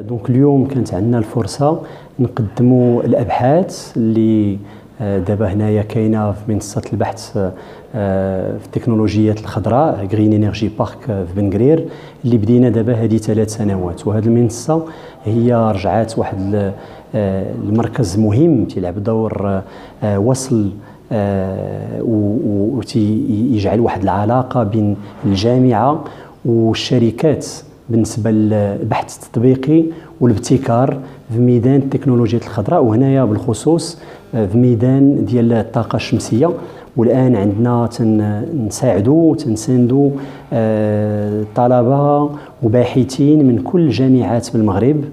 donc اليوم كانت عندنا الفرصة نقدموا الأبحاث اللي آه، دابا هنايا كاينة في منصة البحث آه، في التكنولوجيات الخضراء Green Energy Park في بن قرير اللي بدينا دابا هذه ثلاث سنوات. وهذه المنصة هي رجعات واحد آه، المركز مهم تيلعب دور وصل ويجعل واحد العلاقة بين الجامعة والشركات بالنسبة للبحث التطبيقي والابتكار في ميدان التكنولوجيا الخضراء وهنايا بالخصوص آه، في ميدان ديال الطاقة الشمسية. والآن عندنا تنساعدوا تنساندوا آه، طلبة وباحثين من كل الجامعات بالمغرب.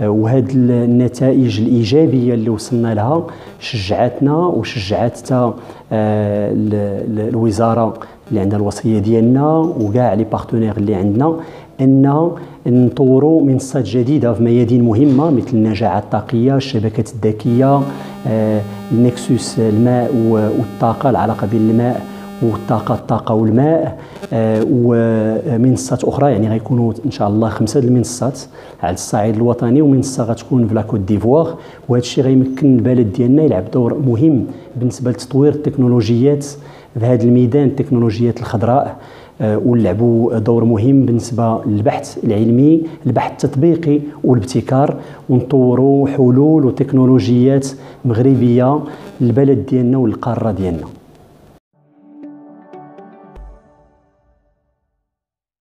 آه، وهذه النتائج الإيجابية اللي وصلنا لها شجعتنا وشجعت حتى الوزارة اللي عندها الوصية ديالنا وكاع لي partenaires اللي عندنا ان نطوروا منصات جديدة في ميادين مهمة مثل النجاعة الطاقية الشبكات الذكية آه، ال nexus الماء والطاقة العلاقة بين الماء والطاقة الطاقة والماء آه، ومنصات أخرى يعني غيكونوا إن شاء الله خمسة المنصات على الصعيد الوطني ومنصة غتكون في la Côte d'Ivoire. وهذا الشيء غيمكن البلد ديالنا يلعب دور مهم بالنسبة لتطوير التكنولوجيات في هذا الميدان التكنولوجيات الخضراء آه، ولعبوا دور مهم بالنسبة للبحث العلمي البحث التطبيقي والابتكار ونطوروا حلول وتكنولوجيات مغربية للبلد ديالنا والقارة ديالنا.